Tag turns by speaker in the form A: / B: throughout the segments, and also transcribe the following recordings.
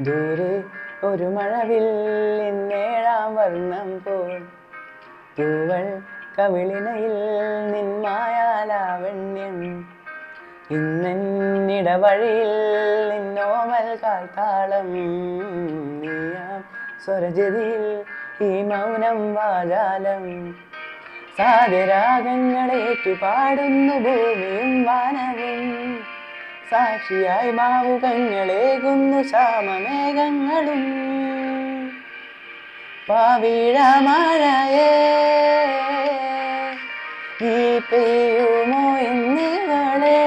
A: ദൂരെ ഒരു മഴവിൽ നിന്നേഴാം വർണം പോൽ. തൂവൾ കവിളിനയിൽ നിന്മായാലാവണ്യം ഇന്നിടവഴിയിൽ നിന്നോമൽ കാൽത്താളം. നീയാം സ്വരജതിയിൽ ഈ മൗനം വാചാലം. സാഗരാഗങ്ങളേറ്റു പാടുന്നു ഭൂമിയും വാനവും. സാക്ഷിയായി മാവുകങ്ങളേകുന്നു ശ്യാമമേഘങ്ങളും പാവീഴമഴയേ ഈ പെയ്യുമോ എന്നിവളെ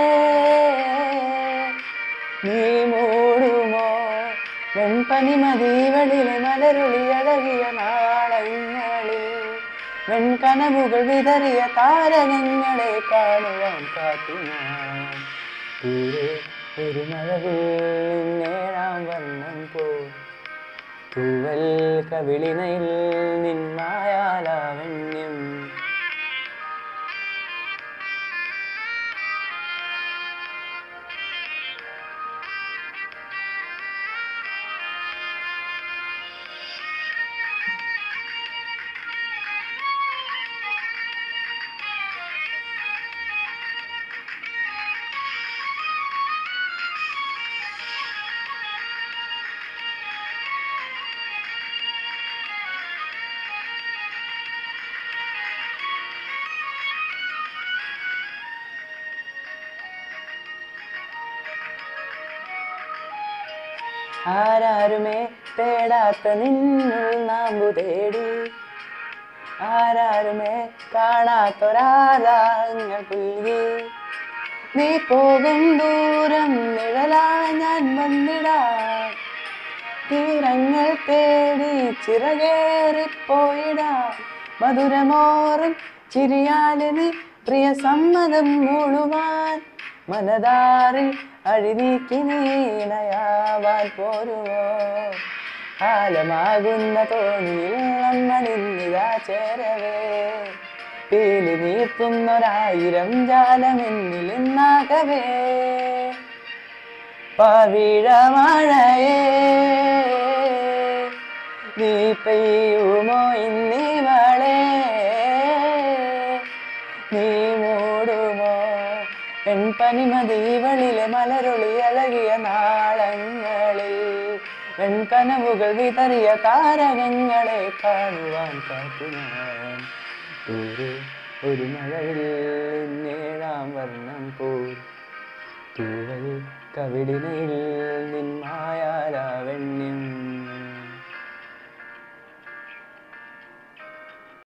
A: നീ മൂടുമോ? വെൺപനിമതിവളിലെ മലരുളി അഴകിയ നാളങ്ങളിൽ വെൺകനവുകൾ വിതറിയ താരകങ്ങളെ കാണുവാൻ കാത്തു ദൂരെ ഒരു മഴവിൽ നേരാം വർണം പോ. തൂവൽ കവിളിനയിൽ നിന്മായാലാവണ്യം ആരാരുമേ പേടാത്ത നിന്നുൾ നാമ്പു തേടി ആരാരുമേ കാണാത്തൊരാരാങ്ങൾ പുൽകി നീ പോകും ദൂരം നിഴലാണ് ഞാൻ വന്നിടാം. തീരങ്ങൾ തേടി ചിറകേറിപ്പോയിടാം. മധുരമോറും ചിരിയാലിന് പ്രിയ സമ്മതം മൂളുവാൻ. മനതാറിൽ അഴിനീക്കിനീണയാവാൻ പോരുവോ? തോണിയിൽ നമ്മളിന്നിതാ ചേരവേ. പീലി നീർത്തുന്നൊരായിരം ജാലമെന്നിൽ ഇന്നാകവേ പവിഴമഴയേ നീ പെയ്യുമോ ഇന്നിവളേ നീ വെൺപനിമതിവളിലെ മലരൊളി അഴകിയ നാളങ്ങളിൽ. വെൺകനവുകൾ വിതറിയ താരകങ്ങളെ കാണുവാൻ കാത്തു ഞാൻ. ദൂരെ ഒരു മഴവിൽ നേഴാം വർണം പോൽ. തൂവൽ കവിടിനയിൽ നിന്മായാലാവണ്യം